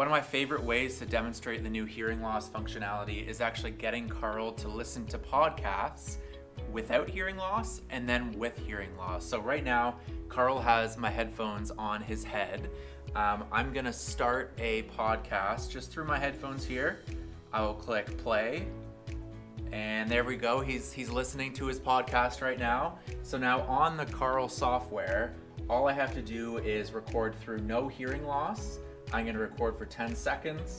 One of my favorite ways to demonstrate the new hearing loss functionality is actually getting Carl to listen to podcasts without hearing loss and then with hearing loss. So right now, Carl has my headphones on his head. Um, I'm gonna start a podcast just through my headphones here. I will click play and there we go. He's he's listening to his podcast right now. So now on the Carl software, all I have to do is record through no hearing loss. I'm gonna record for 10 seconds.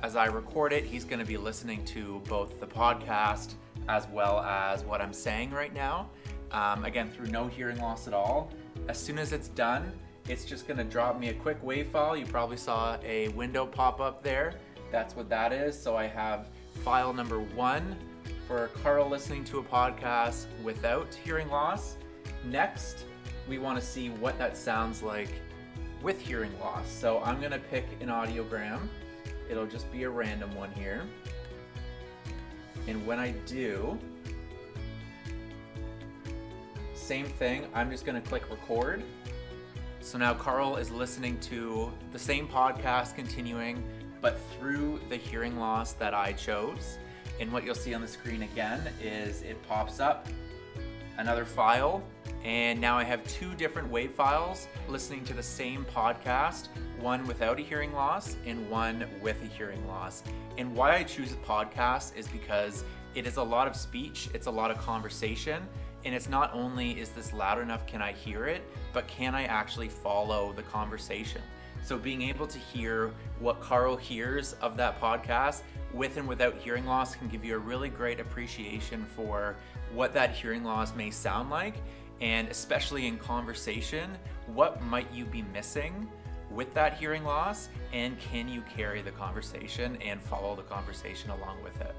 As I record it, he's gonna be listening to both the podcast as well as what I'm saying right now. Um, again, through no hearing loss at all. As soon as it's done, it's just gonna drop me a quick WAV file. You probably saw a window pop up there. That's what that is. So I have file number one for Carl listening to a podcast without hearing loss. Next, we wanna see what that sounds like with hearing loss. So I'm gonna pick an audiogram. It'll just be a random one here. And when I do, same thing, I'm just gonna click record. So now Carl is listening to the same podcast continuing, but through the hearing loss that I chose. And what you'll see on the screen again is it pops up another file and now I have two different WAV files listening to the same podcast, one without a hearing loss and one with a hearing loss. And why I choose a podcast is because it is a lot of speech, it's a lot of conversation, and it's not only is this loud enough, can I hear it, but can I actually follow the conversation? So being able to hear what Carl hears of that podcast with and without hearing loss can give you a really great appreciation for what that hearing loss may sound like and especially in conversation, what might you be missing with that hearing loss and can you carry the conversation and follow the conversation along with it?